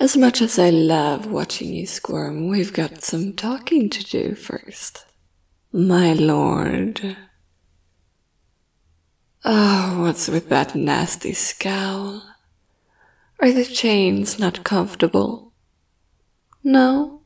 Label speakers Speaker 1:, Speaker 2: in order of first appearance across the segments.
Speaker 1: As much as I love watching you squirm, we've got some talking to do first. My lord. Oh, what's with that nasty scowl? Are the chains not comfortable? No?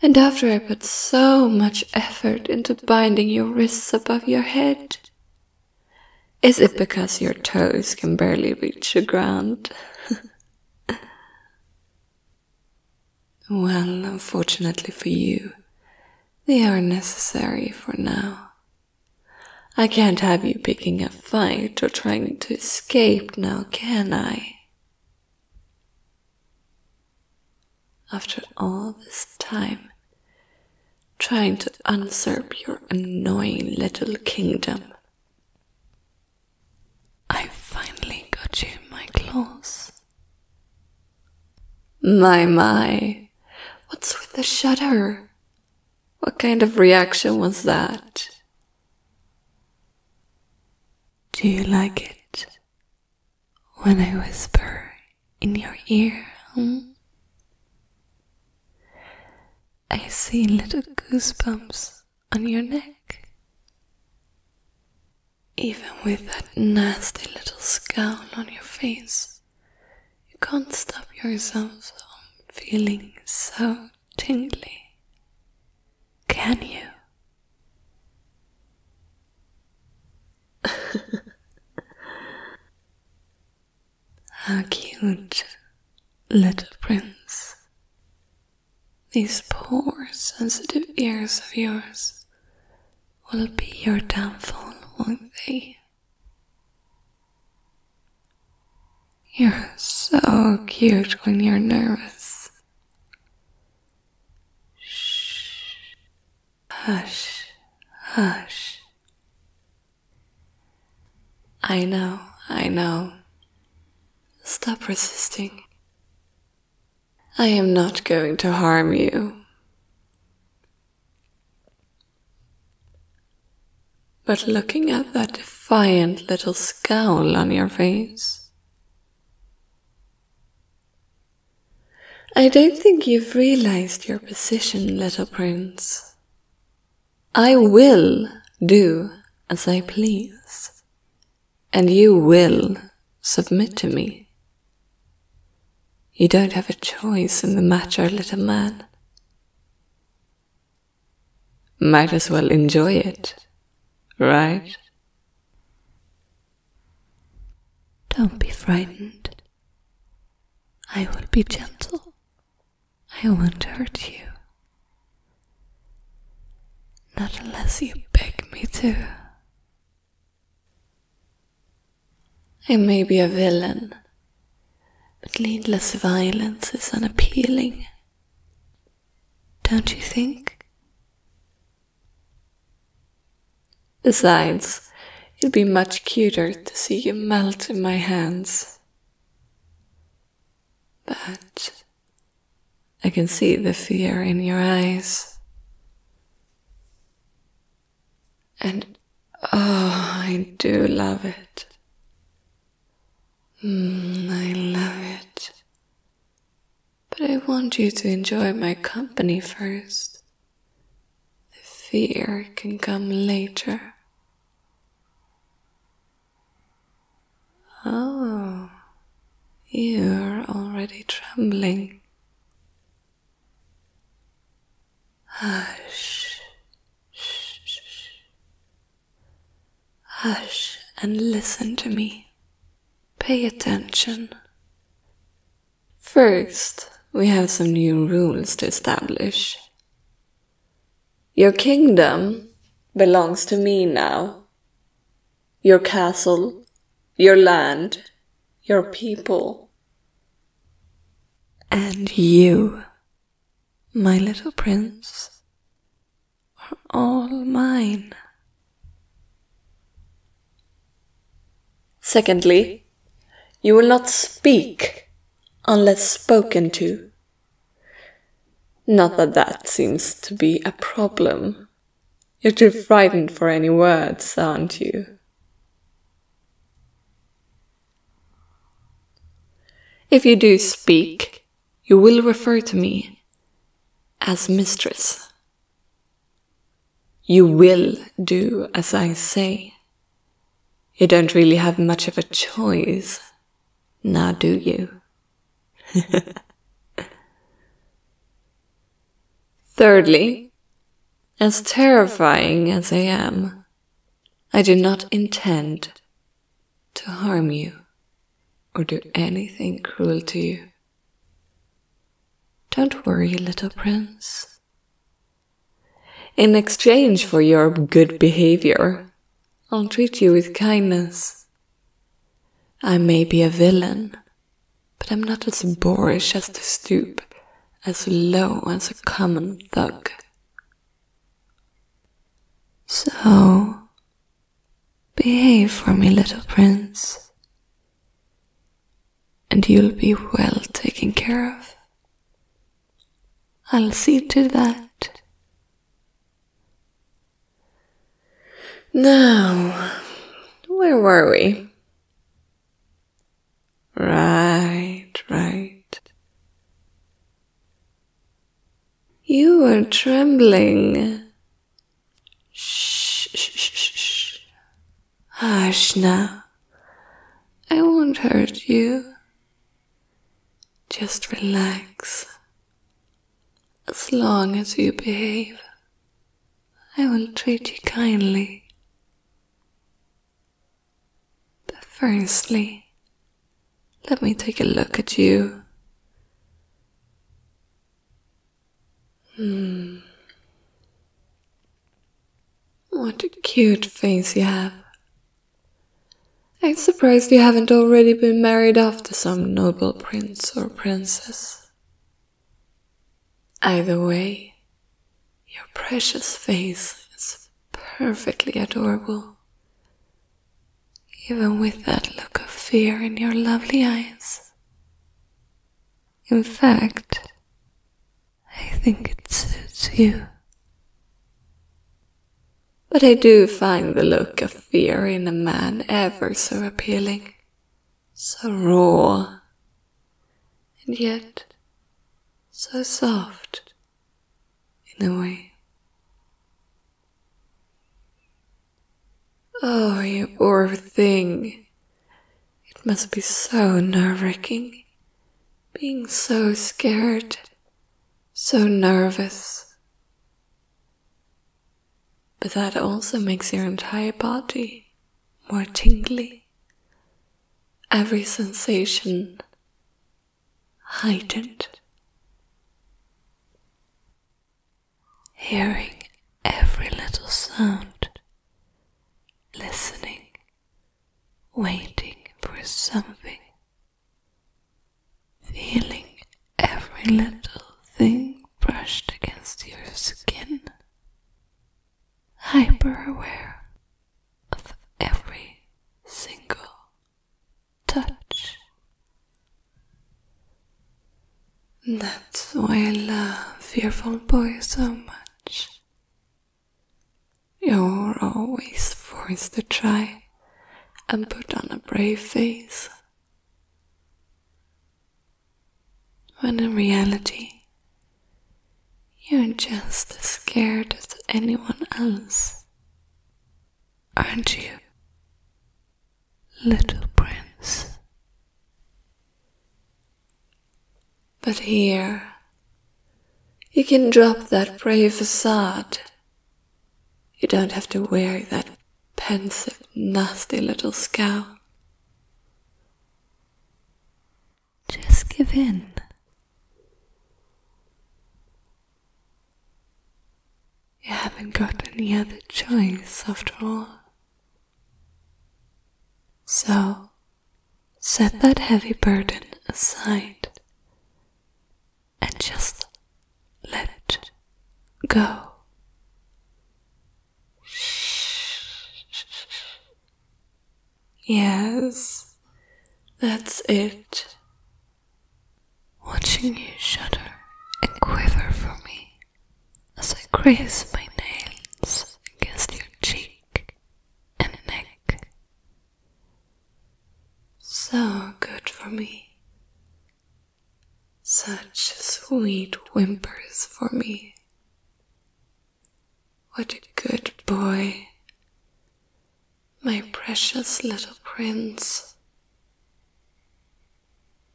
Speaker 1: And after I put so much effort into binding your wrists above your head? Is it because your toes can barely reach the ground? Well, unfortunately for you, they are necessary for now. I can't have you picking a fight or trying to escape now, can I? After all this time, trying to usurp your annoying little kingdom, I finally got you in my claws. My, my, what's with the shudder? What kind of reaction was that? Do you like it when I whisper in your ear? Hmm? I see little goosebumps on your neck. Even with that nasty little scowl on your face, you can't stop yourself feeling so tingly. Can you? How cute, little prince. These poor, sensitive ears of yours will be your downfall, won't they? You're so cute when you're nervous. Shh. Hush, hush. I know, I know. Stop resisting. I am not going to harm you. But looking at that defiant little scowl on your face, I don't think you've realized your position, little prince. I will do as I please, and you will submit to me. You don't have a choice in the matter, little man. Might as well enjoy it, right? Don't be frightened. I will be gentle. I won't hurt you. Not unless you beg me to. I may be a villain but needless violence is unappealing. Don't you think? Besides, it'd be much cuter to see you melt in my hands. But I can see the fear in your eyes. And oh, I do love it. Mm, I love it. But I want you to enjoy my company first. The fear can come later. Oh, you're already trembling. Hush, shh, shh. hush, and listen to me. Pay attention. First, we have some new rules to establish. Your kingdom belongs to me now. Your castle, your land, your people. And you, my little prince, are all mine. Secondly, you will not speak unless spoken to. Not that that seems to be a problem. You're too frightened for any words, aren't you? If you do speak, you will refer to me as mistress. You will do as I say. You don't really have much of a choice, now do you? Thirdly, as terrifying as I am, I do not intend to harm you or do anything cruel to you. Don't worry, little prince. In exchange for your good behavior, I'll treat you with kindness. I may be a villain, but I'm not as boorish as to stoop as low as a common thug. So, behave for me, little prince, and you'll be well taken care of. I'll see to that. Now, where were we? Right, right. You were trembling. Shh, shh, shh, shh. Hush now. I won't hurt you. Just relax. As long as you behave, I will treat you kindly. But firstly, let me take a look at you. Hmm. What a cute face you have. I'm surprised you haven't already been married off to some noble prince or princess. Either way, your precious face is perfectly adorable, even with that look of fear in your lovely eyes. In fact, I think it suits you. But I do find the look of fear in a man ever so appealing, so raw, and yet so soft in a way. Oh, you poor thing. It must be so nerve wracking, being so scared, so nervous but that also makes your entire body more tingly. Every sensation heightened. Hearing every little sound, listening, waiting for something, feeling every little thing brushed against your skin hyper aware of every single touch. That's why I love Fearful Boy so much. You're always forced to try and put on a brave face. When in reality, you're just as scared as anyone else, aren't you, little prince? But here, you can drop that brave facade. You don't have to wear that pensive, nasty little scowl. Just give in. You haven't got any other choice after all. So, set that heavy burden aside and just let it go. Yes, that's it. Watching you shudder and quiver for me as I graze my nails against your cheek and neck. So good for me. Such sweet whimpers for me. What a good boy. My precious little prince.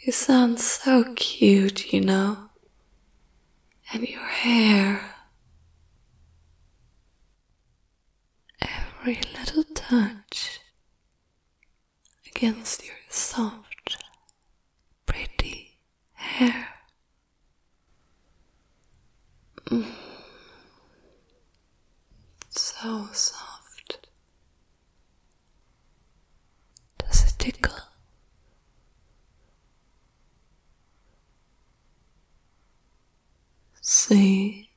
Speaker 1: You sound so cute, you know. And your hair. Every little touch against your soft, pretty hair. Mm. So soft. See,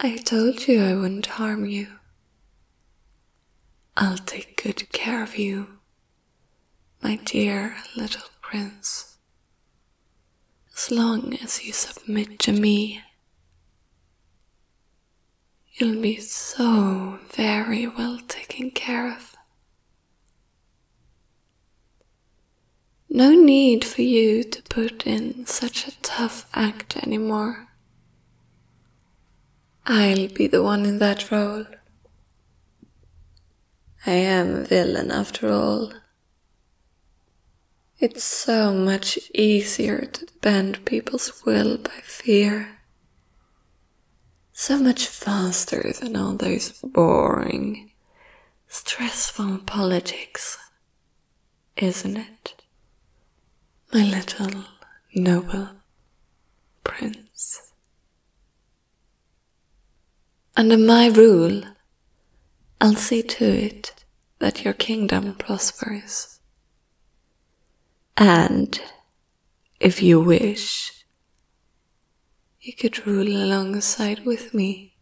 Speaker 1: I told you I wouldn't harm you. I'll take good care of you, my dear little prince. As long as you submit to me, you'll be so very well taken care of. No need for you to put in such a tough act anymore. I'll be the one in that role. I am a villain after all. It's so much easier to bend people's will by fear. So much faster than all those boring, stressful politics, isn't it? My little noble prince. Under my rule, I'll see to it that your kingdom prospers. And if you wish, you could rule alongside with me.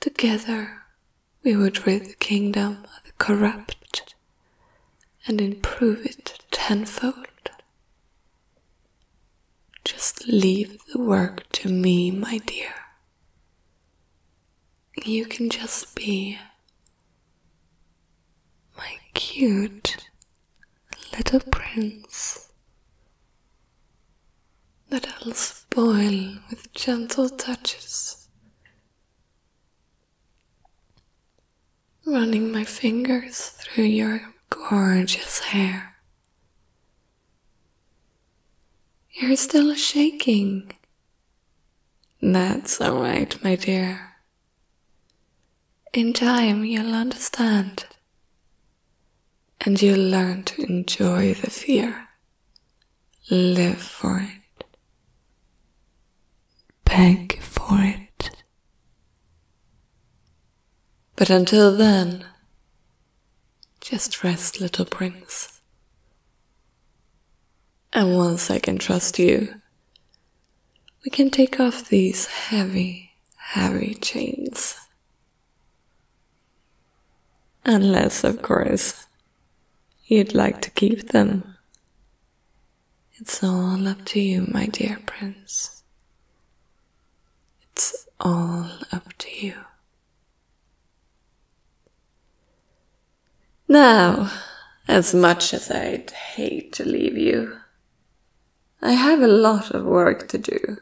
Speaker 1: Together, we would rid the kingdom of the corrupt and improve it tenfold. Just leave the work to me, my dear. You can just be my cute little prince that I'll spoil with gentle touches, running my fingers through your gorgeous hair. You're still shaking. That's all right, my dear. In time, you'll understand. And you'll learn to enjoy the fear. Live for it. Beg for it. But until then, just rest, little prince. And once I can trust you, we can take off these heavy, heavy chains. Unless, of course, you'd like to keep them. It's all up to you, my dear prince. It's all up to you. Now, as much as I'd hate to leave you, I have a lot of work to do.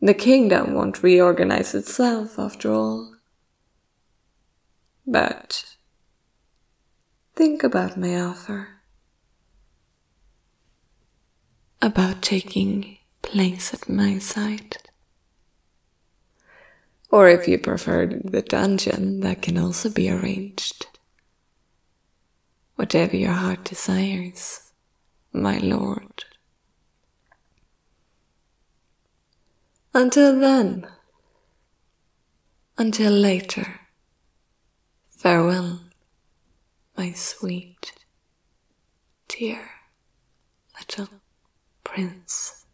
Speaker 1: The kingdom won't reorganize itself after all. But think about my offer. About taking place at my side. Or if you prefer the dungeon, that can also be arranged. Whatever your heart desires, my lord. Until then, until later, farewell, my sweet, dear little prince.